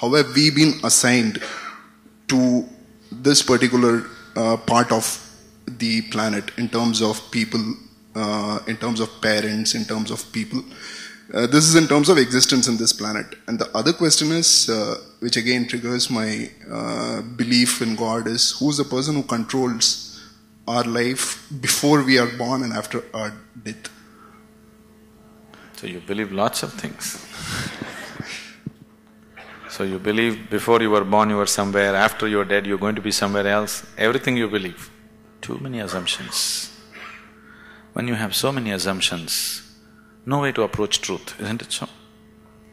how have we been assigned to this particular uh, part of the planet in terms of people, uh, in terms of parents, in terms of people. Uh, this is in terms of existence in this planet. And the other question is, uh, which again triggers my uh, belief in God, is who's the person who controls our life before we are born and after our death? So you believe lots of things. so you believe before you were born you were somewhere, after you're dead you're going to be somewhere else, everything you believe. Too many assumptions. When you have so many assumptions, no way to approach truth, isn't it so?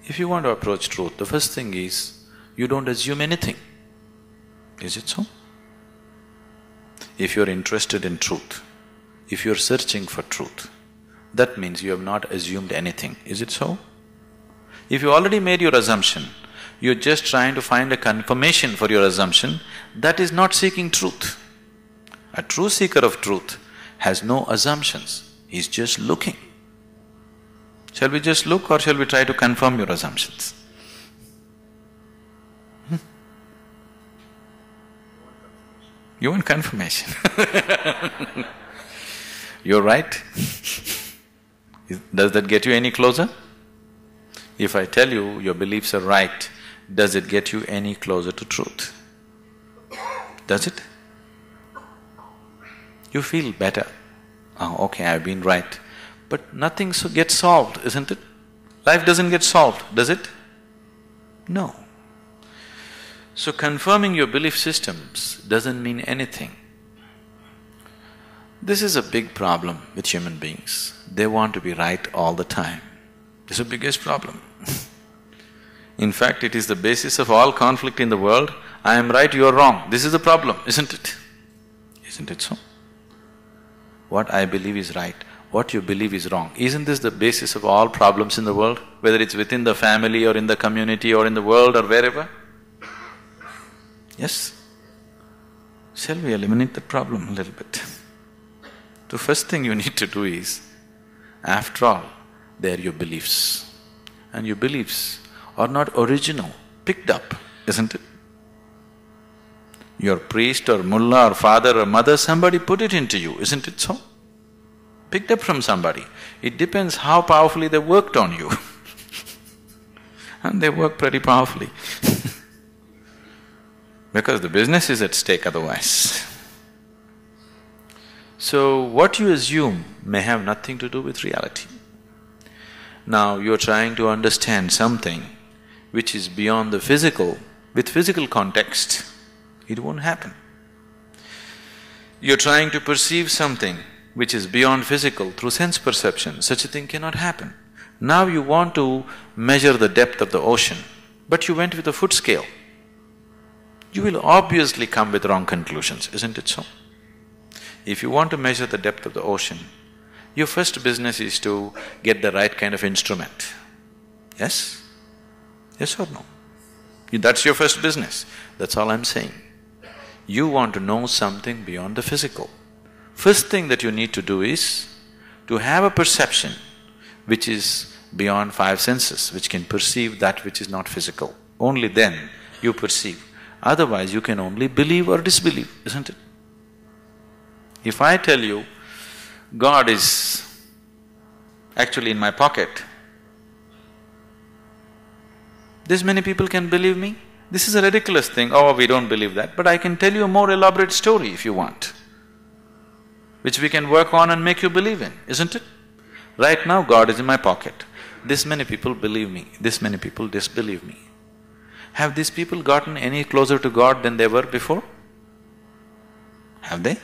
If you want to approach truth, the first thing is, you don't assume anything. Is it so? If you're interested in truth, if you're searching for truth, that means you have not assumed anything, is it so? If you already made your assumption, you're just trying to find a confirmation for your assumption, that is not seeking truth. A true seeker of truth has no assumptions, he's just looking. Shall we just look or shall we try to confirm your assumptions? Hmm? You want confirmation You're right Does that get you any closer? If I tell you your beliefs are right, does it get you any closer to truth? Does it? You feel better. Oh, okay, I've been right. But nothing so gets solved, isn't it? Life doesn't get solved, does it? No. So confirming your belief systems doesn't mean anything. This is a big problem with human beings. They want to be right all the time. This is the biggest problem. in fact, it is the basis of all conflict in the world. I am right, you are wrong. This is the problem, isn't it? Isn't it so? What I believe is right, what you believe is wrong. Isn't this the basis of all problems in the world? Whether it's within the family or in the community or in the world or wherever? Yes? Shall we eliminate the problem a little bit? The first thing you need to do is, after all, they're your beliefs. And your beliefs are not original, picked up, isn't it? Your priest or mullah or father or mother, somebody put it into you, isn't it so? Picked up from somebody. It depends how powerfully they worked on you and they work pretty powerfully because the business is at stake otherwise. So, what you assume may have nothing to do with reality. Now, you're trying to understand something which is beyond the physical, with physical context, it won't happen. You're trying to perceive something which is beyond physical through sense perception, such a thing cannot happen. Now you want to measure the depth of the ocean, but you went with a foot scale. You will obviously come with wrong conclusions, isn't it so? If you want to measure the depth of the ocean, your first business is to get the right kind of instrument. Yes? Yes or no? That's your first business, that's all I'm saying. You want to know something beyond the physical. First thing that you need to do is to have a perception which is beyond five senses, which can perceive that which is not physical. Only then you perceive. Otherwise, you can only believe or disbelieve, isn't it? If I tell you, God is actually in my pocket, this many people can believe me? This is a ridiculous thing, oh, we don't believe that, but I can tell you a more elaborate story if you want, which we can work on and make you believe in, isn't it? Right now, God is in my pocket. This many people believe me, this many people disbelieve me. Have these people gotten any closer to God than they were before? Have they?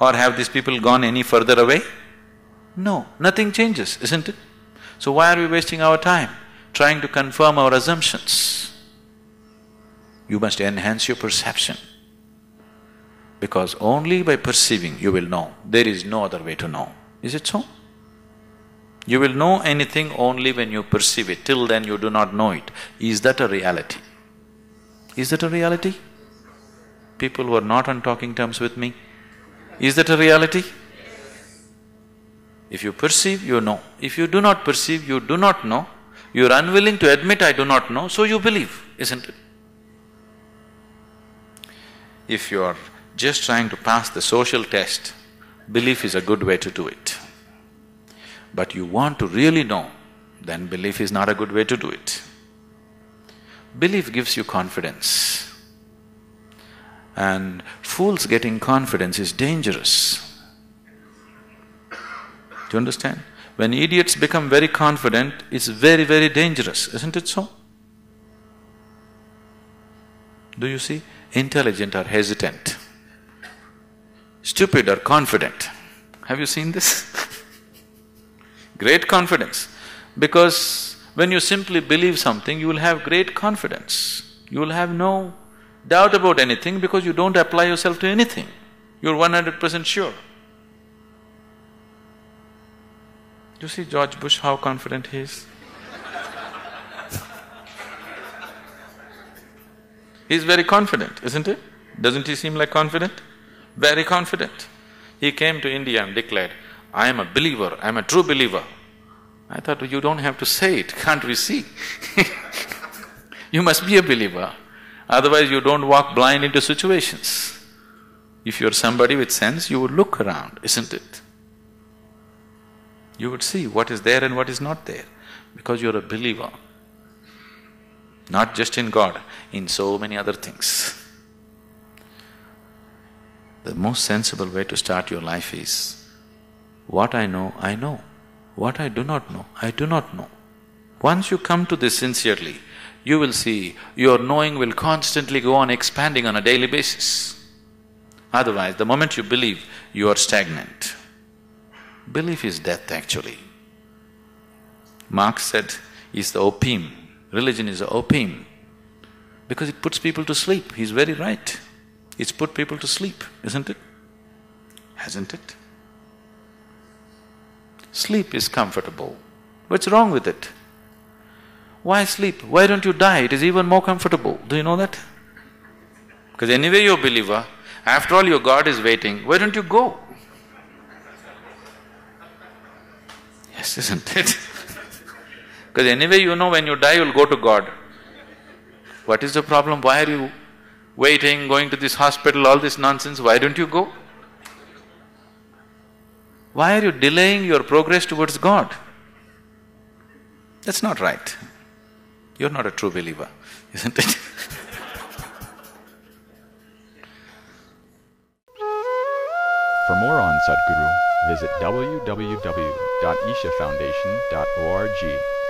Or have these people gone any further away? No, nothing changes, isn't it? So why are we wasting our time trying to confirm our assumptions? You must enhance your perception because only by perceiving you will know, there is no other way to know. Is it so? You will know anything only when you perceive it, till then you do not know it. Is that a reality? Is that a reality? People who are not on talking terms with me, is that a reality? If you perceive, you know. If you do not perceive, you do not know. You're unwilling to admit, I do not know, so you believe, isn't it? If you're just trying to pass the social test, belief is a good way to do it. But you want to really know, then belief is not a good way to do it. Belief gives you confidence. And fools getting confidence is dangerous. Do you understand? When idiots become very confident, it's very, very dangerous, isn't it so? Do you see? Intelligent are hesitant. Stupid are confident. Have you seen this? great confidence. Because when you simply believe something, you will have great confidence. You will have no doubt about anything because you don't apply yourself to anything. You're one hundred percent sure. You see George Bush, how confident he is? He's very confident, isn't it? Doesn't he seem like confident? Very confident. He came to India and declared, I am a believer, I am a true believer. I thought, you don't have to say it, can't we see? you must be a believer, otherwise you don't walk blind into situations. If you're somebody with sense, you would look around, isn't it? You would see what is there and what is not there, because you're a believer. Not just in God, in so many other things. The most sensible way to start your life is, what I know, I know. What I do not know, I do not know. Once you come to this sincerely, you will see your knowing will constantly go on expanding on a daily basis. Otherwise, the moment you believe, you are stagnant. Belief is death actually. Marx said, is the opium, religion is the opium, because it puts people to sleep, he's very right. It's put people to sleep, isn't it? Hasn't it? Sleep is comfortable. What's wrong with it? Why sleep? Why don't you die? It is even more comfortable. Do you know that? Because anyway you're a believer, after all your God is waiting, why don't you go? Yes, isn't it? Because anyway you know when you die you'll go to God. What is the problem? Why are you waiting, going to this hospital, all this nonsense? Why don't you go? Why are you delaying your progress towards God? That's not right. You're not a true believer, isn't it? For more on Sadhguru, visit www.ishafoundation.org.